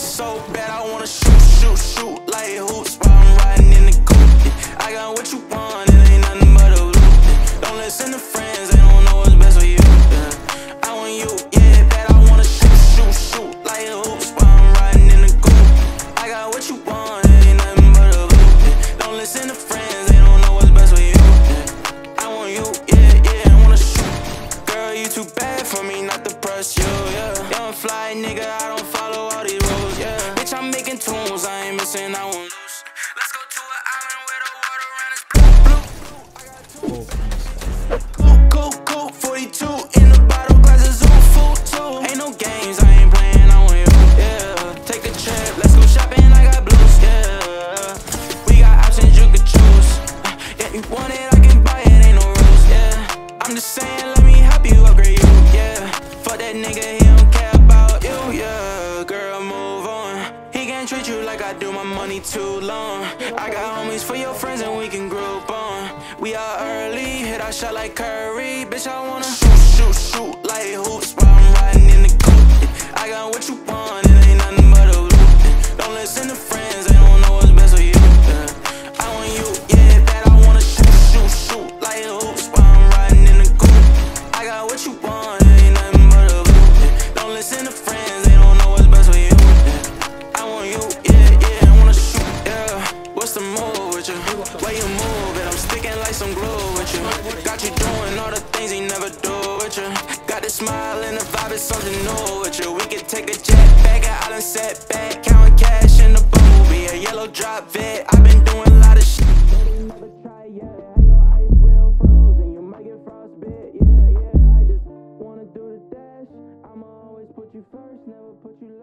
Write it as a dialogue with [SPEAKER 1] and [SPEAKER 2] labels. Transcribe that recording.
[SPEAKER 1] so bad, I wanna shoot, shoot, shoot like hoops while I'm riding in the coupe. I got what you want, it ain't nothing but a loop. Don't listen to friends, they don't know what's best for you. Yeah, I want you, yeah, bad, I wanna shoot, shoot, shoot like hoops while I'm riding in the coupe. I got what you want, it ain't nothing but a loop. Don't listen to friends, they don't know what's best for you. Yeah, I want you, yeah, yeah, I wanna shoot. Girl, you too bad for me not to press you, yeah. Young fly nigga, I don't follow tunes, I won't lose. Let's go to an island where the water run is blue, cool, 42 in the bottle, glasses on full too. Ain't no games, I ain't playing, I want you, yeah. Take trip, let's go shopping, I got blues, yeah. We got options you choose. Yeah, you want it, I can buy it, ain't no rules, yeah. I'm just saying, can't treat you like I do, my money too long. I got homies for your friends and we can group on. We are early, hit our shot like Curry. Bitch, I wanna shoot, shoot, shoot like hoops while I'm riding sticking like some glue with you. Got you doing all the things he never do with you. Got the smile and the vibe is something new with you. We could take a jet back, an island set back, counting cash in the booby, a yellow drop vet. I've been doing a lot of shit. You you first, never put you